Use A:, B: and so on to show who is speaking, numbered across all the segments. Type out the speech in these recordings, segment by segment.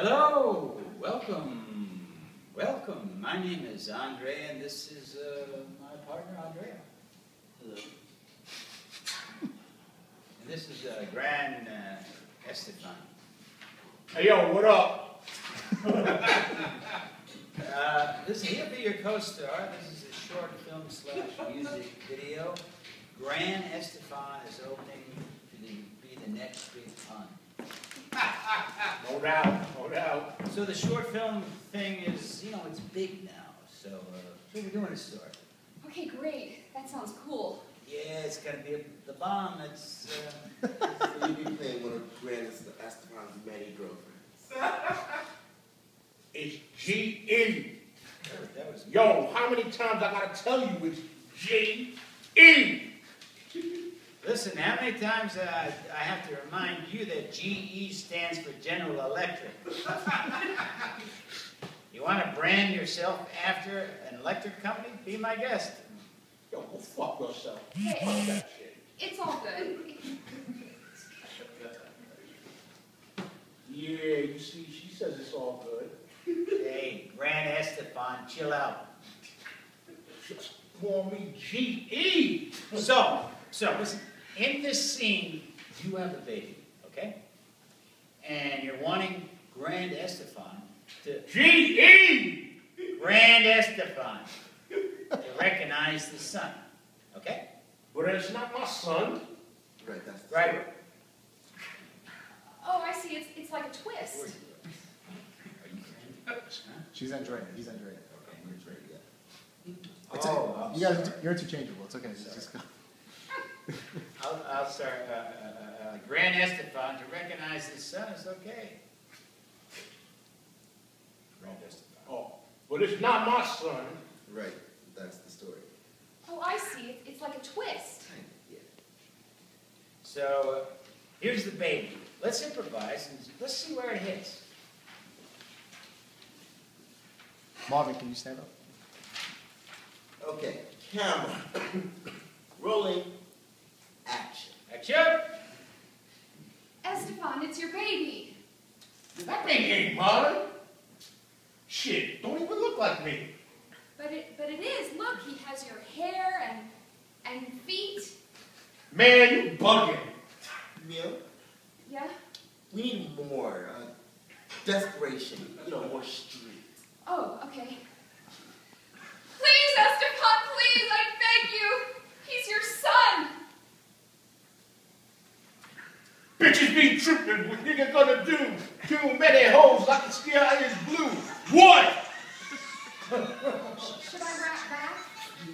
A: Hello, welcome, welcome. My name is Andre, and this is uh, my partner Andrea. Hello. And this is uh, Gran uh, Esteban.
B: Hey yo, what up?
A: Uh, this here be your co-star. This is a short film slash music video. Gran Estefan is opening to the, be the next big pun.
B: No doubt, no doubt.
A: So the short film thing is, you know, it's big now. So, uh, so we're doing a story.
C: Okay, great. That sounds cool.
A: Yeah, it's gonna be a, the bomb. That's uh,
D: So you be playing one of Grandest Esteban's many girlfriends.
B: It's G-E.
A: that was.
B: Yo, how many times I gotta tell you it's G-E?
A: Listen, how many times uh, I have to remind you that GE stands for General Electric? you want to brand yourself after an electric company? Be my guest.
B: Yo, go fuck yourself.
C: Hey.
B: Fuck that shit.
C: It's all good.
B: Yeah, you see, she says it's all good.
A: Hey, Grand Estefan, chill out.
B: Just call me G-E.
A: So, so listen, in this scene, you have a baby, okay? And you're wanting Grand Estefan to
B: G-E!
A: Grand Estefan to recognize the son, okay?
B: But it's not my son.
D: Right, that's the
A: Right.
D: story.
C: Oh, I see. It's, it's like a twist.
A: Are you Grand?
E: She's Andrea. He's Andrea.
A: Okay.
D: That's right, yeah.
E: It's
A: Oh,
E: a,
A: I'm
E: you guys,
A: sorry.
E: you're interchangeable. It's okay. Just, just go.
A: I'll, I'll start, uh, uh, uh, uh, Grand Estefan to recognize his son is okay. Grand Estefan.
B: Oh, but it's not my son.
D: Right, that's the story.
C: Oh, I see. It's, it's like a twist.
D: Yeah.
A: So, uh, here's the baby. Let's improvise and let's see where it hits.
E: Marvin, can you stand up?
D: Okay, camera. Rolling. Action.
A: Action!
C: Estefan, it's your baby.
B: That thing ain't mine. Shit, don't even look like me.
C: But it, but it is. Look, he has your hair and, and feet.
B: Man, you bugging.
D: Mia,
C: Yeah?
D: we need more uh, desperation, you know, more street.
C: Oh, okay. Please, Estefan, please, I beg you. He's your son.
B: Bitches be tripping. What nigga gonna do? Too many hoes like the sky is blue. What?
C: Should I rap back?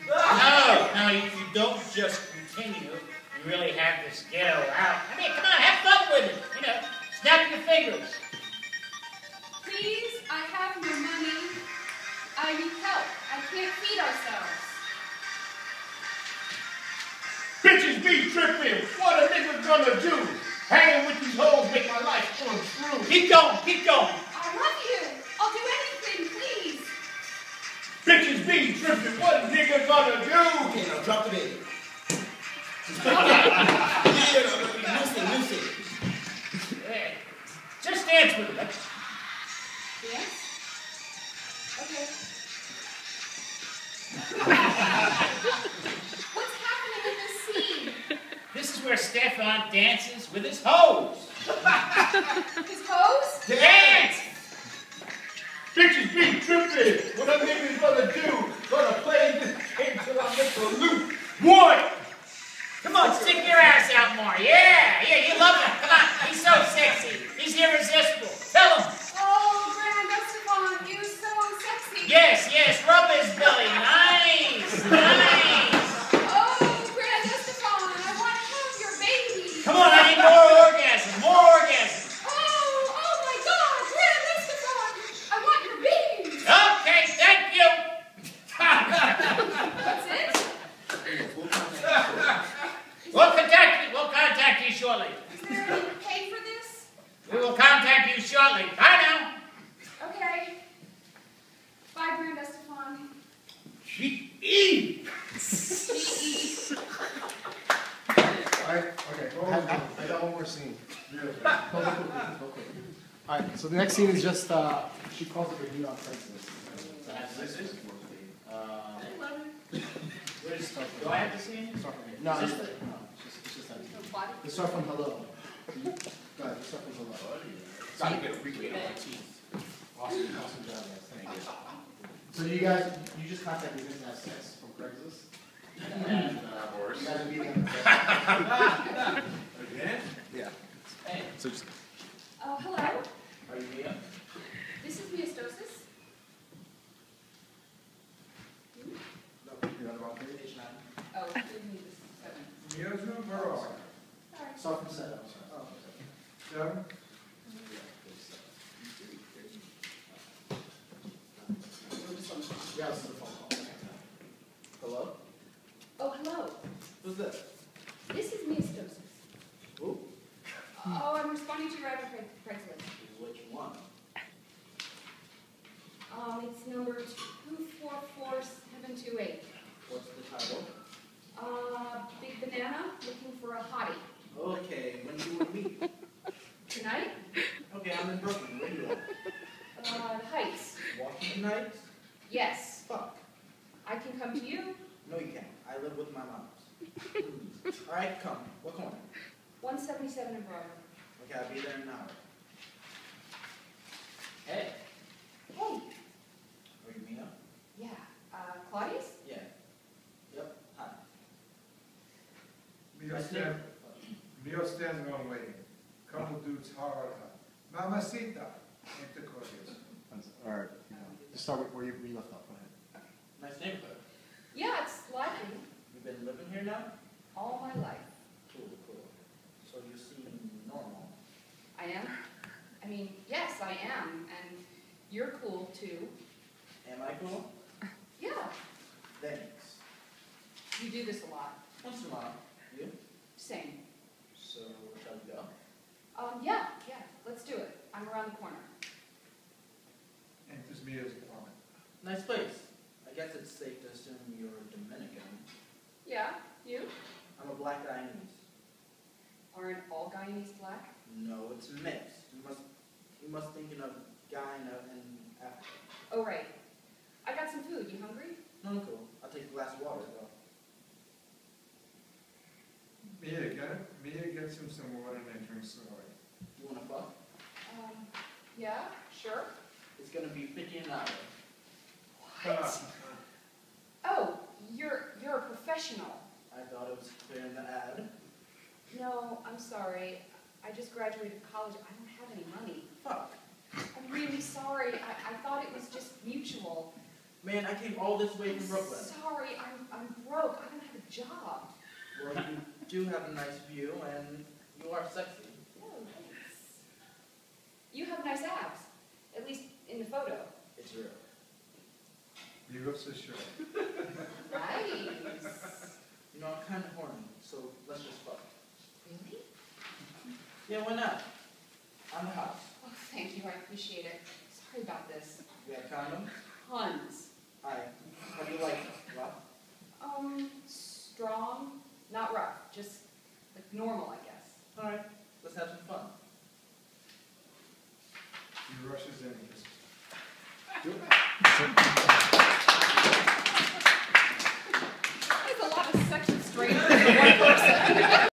A: No, no, you, you don't just continue. You really have this ghetto out. I mean, come on, have fun with it. You know, snap your fingers.
C: Please, I have no money. I need help. I can't feed ourselves.
B: Bitches be tripping. What a nigga gonna do? Hanging with these hoes make my life untrue.
A: Keep going, keep going.
C: I love you. I'll do anything, please.
B: Bitches be tripping. What a nigga gonna do?
D: Okay, now drop the baby.
A: Where Stefan dances with his hoes.
C: His hoes?
A: Dance!
B: Bitches be tripping. What a nigga gonna do? Gonna play this game till I make a loop. What?
A: Come on, stick your ass out more. Yeah,
C: me. Bye
A: now. Okay. Bye, Brenda Stefan. She eats.
C: All right, okay. I,
A: got one more
C: scene.
A: Okay. All right,
E: so the next scene is just, uh, she calls it review on Craigslist.
F: Uh, Do I have to see
E: anything? No, it's just, no, it's just, that. Let's start from hello. Guys, let's start from hello.
G: Gotta get a regrade on my teeth.
E: Awesome, awesome job, guys, thank you. So you guys, you just contacted me this as sex from Craigslist? And, uh, you guys are meeting on the
G: Again?
E: Yeah.
F: Hey,
E: So just,
C: Oh, hello.
F: are you Mia?
C: This is Miostosis.
E: no, you're on the wrong page.
F: Page.
C: Oh, give me this.
G: Mia's number are
C: Sorry.
E: Start from seven, I'm sorry. Oh, okay.
G: seven.
F: Who's this?
C: This is Miostosis.
F: Who?
C: Oh, I'm responding to your ad on Craig- Craigslist.
F: Which one?
C: Um, it's number two four four seven two eight.
F: What's the title?
C: Uh, Big Banana, looking for a hottie.
F: Okay, when do you would meet?
C: Tonight?
F: Okay, I'm in Brooklyn, where you at?
C: Uh, the Heights.
F: Washington Heights?
C: Yes.
F: Fuck.
C: I can come to you.
F: No, you can't. I live with my moms. Alright, come. What corner?
C: One seventy-seven in Broadway.
F: Okay, I'll be there in an hour. Hey,
C: Hey.
F: are you Mia?
C: Yeah. Uh, Claudius?
F: Yeah. Yep, hi.
G: Mia
F: Nice
G: stand,
F: name.
G: Mia standing on waiting. Couple dudes hard. Mamacita. Enter Claudius.
E: All right, you know, just start with where you, where you left off, go ahead.
F: Nice neighborhood.
C: Yeah, it's lively.
F: You've been living here now?
C: All my life.
F: Cool, cool. So you seem normal.
C: I am. I mean, yes, I am. And you're cool too.
F: Am I cool?
C: Yeah.
F: Thanks.
C: You do this a lot.
F: Once in a while. You?
C: Same.
F: So, shall we go?
C: Um, yeah, yeah. Let's do it. I'm around the corner.
G: Enters Mia's apartment.
F: Nice place. I guess it's safe to assume you're Dominican.
C: Yeah. You?
F: I'm a black Guyanese.
C: Aren't all Guyanese black?
F: No, it's mixed. You must, you must thinking of Guyana and Africa.
C: Oh, right. I got some food. You hungry?
F: No, I'm cool. I'll take a glass of water though.
G: Mia, get it? Mia gets him some water and then drinks some water.
F: You wanna fuck?
C: Um, yeah, sure.
F: It's gonna be fifty an hour.
C: What? Oh, you're, you're a professional.
F: I thought it was clear in the ad.
C: No, I'm sorry. I just graduated college. I don't have any money.
F: Fuck.
C: I'm really sorry. I, I thought it was just mutual.
F: Man, I came all this way
C: I'm
F: from Brooklyn.
C: sorry. I'm, I'm broke. I don't have a job.
F: Well, you do have a nice view and you are sexy.
C: Oh, thanks. You have nice abs. At least in the photo.
F: It's real.
G: He looks so sure.
C: Nice.
F: You know, I'm kinda horny, so let's just fuck.
C: Really?
F: Yeah, why not? I'm the house.
C: Oh, thank you. I appreciate it. Sorry about this.
F: You got a condom?
C: Tons.
F: Hi. How do you like it? Rough?
C: Um, strong, not rough, just like normal, I guess.
F: Alright, let's have some fun.
G: He rushes in. He says,
E: Do it.